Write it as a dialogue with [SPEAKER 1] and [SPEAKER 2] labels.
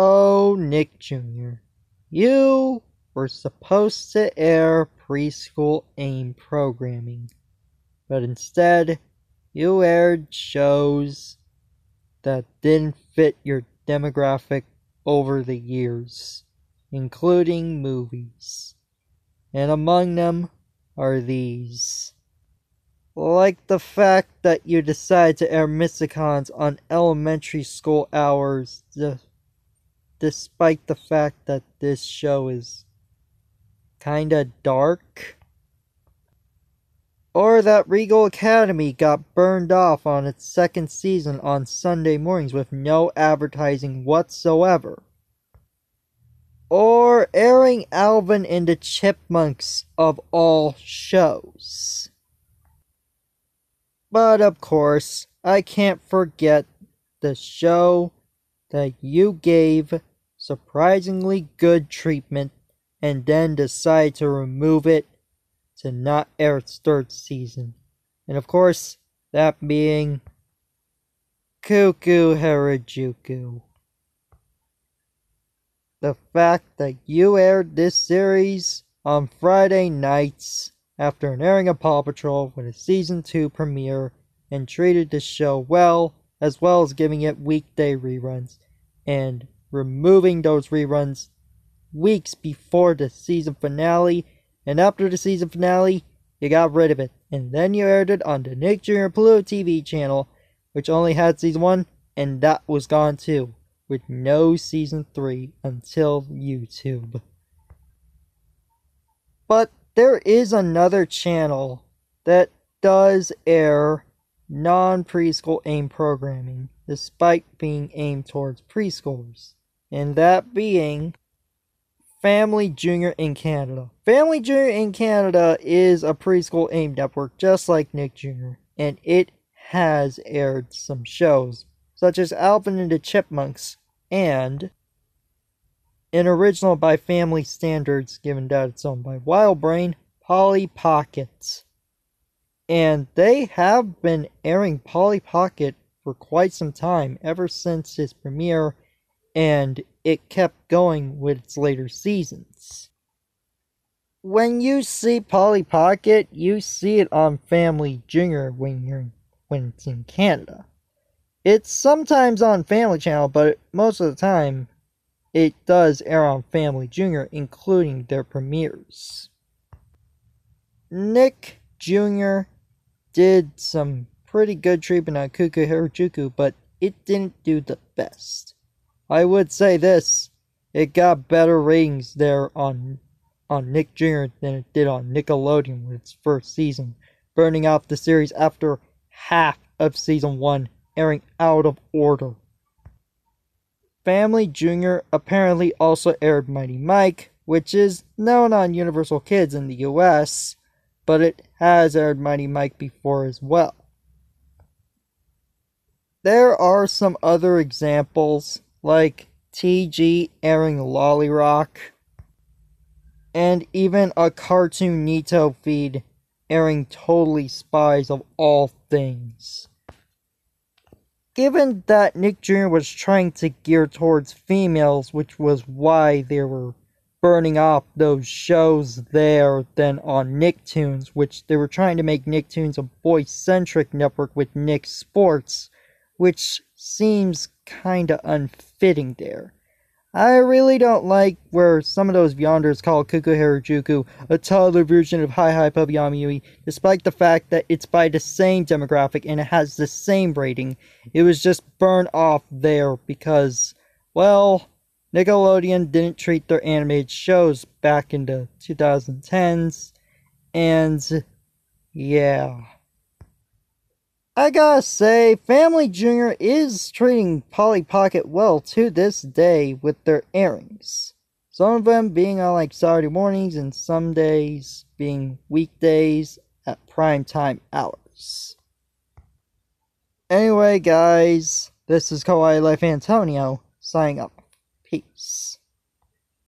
[SPEAKER 1] Oh, Nick Jr., you were supposed to air preschool AIM programming, but instead you aired shows that didn't fit your demographic over the years, including movies. And among them are these. Like the fact that you decided to air Mysticons on elementary school hours, despite the fact that this show is kinda dark. Or that Regal Academy got burned off on its second season on Sunday mornings with no advertising whatsoever. Or airing Alvin and the Chipmunks of all shows. But of course, I can't forget the show that you gave surprisingly good treatment and then decide to remove it to not air its third season. And of course, that being Kuu Kuu Harajuku. The fact that you aired this series on Friday nights after an airing of Paw Patrol with a season 2 premiere and treated the show well, as well as giving it weekday reruns and removing those reruns weeks before the season finale, and after the season finale, you got rid of it, and then you aired it on the Nick Jr. Pluto TV channel, which only had season 1, and that was gone too, with no season 3 until YouTube. But there is another channel that does air non preschool AIM programming, despite being aimed towards preschoolers, and that being Family Junior in Canada. Family Junior in Canada is a preschool AIM network just like Nick Jr., and it has aired some shows, such as Alvin and the Chipmunks and an original by family standards, given that it's owned by WildBrain, Polly Pocket. And they have been airing Polly Pocket for quite some time, ever since its premiere, and it kept going with its later seasons. When you see Polly Pocket, you see it on Family Junior when you're when it's in Canada. It's sometimes on Family Channel, but most of the time it does air on Family Junior, including their premieres. Nick Jr. did some pretty good treatment on Kuu Kuu Harajuku, but it didn't do the best. I would say this, it got better ratings there on on Nick Jr. than it did on Nickelodeon with its first season, burning off the series after half of season 1 airing out of order. Family Jr. apparently also aired Mighty Mike, which is known on Universal Kids in the US, but it has aired Mighty Mike before as well. There are some other examples, like TG airing LoliRock, and even a Cartoon Network feed airing Totally Spies of all things. Given that Nick Jr. was trying to gear towards females, which was why they were burning off those shows there than on Nicktoons, which they were trying to make Nicktoons a boy centric network with Nick Sports, which seems kinda unfitting there. I really don't like where some of those Beyonders call Kuu Kuu Harajuku a toddler version of Hi Hi Puffy AmiYumi, despite the fact that it's by the same demographic and it has the same rating. It was just burned off there because, well, Nickelodeon didn't treat their animated shows back in the 2010s, and yeah. I gotta say, Family Junior is treating Polly Pocket well to this day with their airings. Some of them being on like Saturday mornings and some days being weekdays at prime time hours. Anyway, guys, this is Kawaii Life Antonio signing up. Peace.